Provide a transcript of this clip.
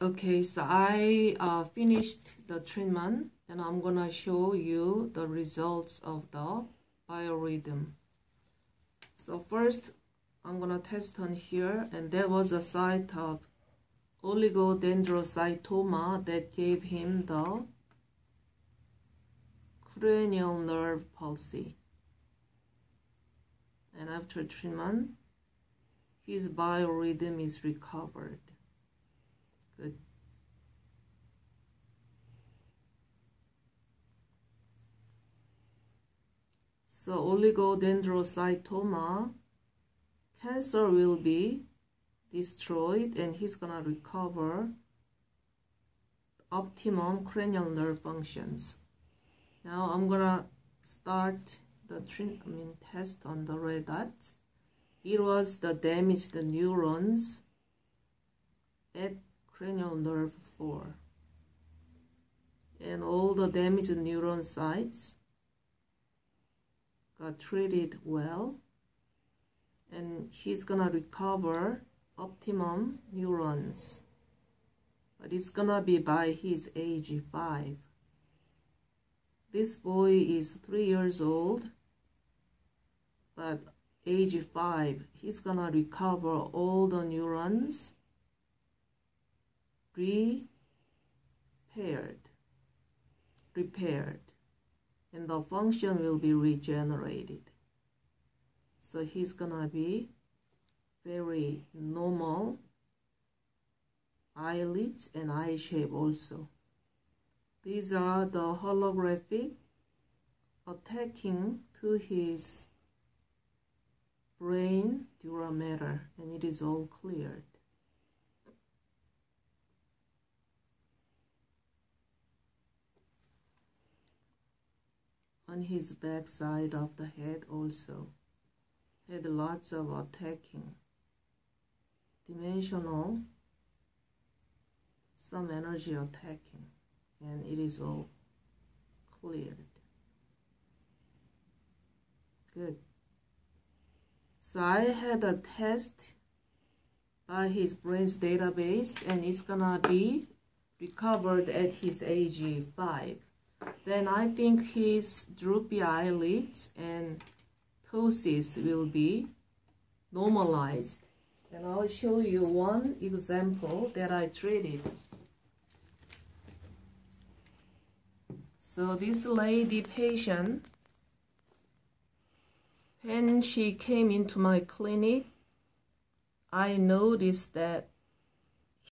Okay, so I uh, finished the treatment and I'm gonna show you the results of the biorhythm. So first, I'm gonna test on here and there was a site of oligodendrocytoma that gave him the cranial nerve palsy. And after treatment, his biorhythm is recovered. So oligodendrocytoma cancer will be destroyed and he's gonna recover optimum cranial nerve functions. Now I'm gonna start the I mean test on the red dots. It was the damaged neurons at cranial nerve 4 and all the damaged neuron sites got treated well. And he's gonna recover optimum neurons. But it's gonna be by his age 5 this boy is 3 years old. But age 5 he's gonna recover all the neurons repaired, repaired, and the function will be regenerated. So he's gonna be very normal eyelids and eye shape also. These are the holographic attacking to his brain dura mater and it is all cleared. On his backside of the head also. Had lots of attacking. Dimensional. Some energy attacking. And it is all cleared. Good. So I had a test by his brain's database and it's gonna be recovered at his age 5 then I think his droopy eyelids and ptosis will be normalized. And I'll show you one example that I treated. So this lady patient, when she came into my clinic, I noticed that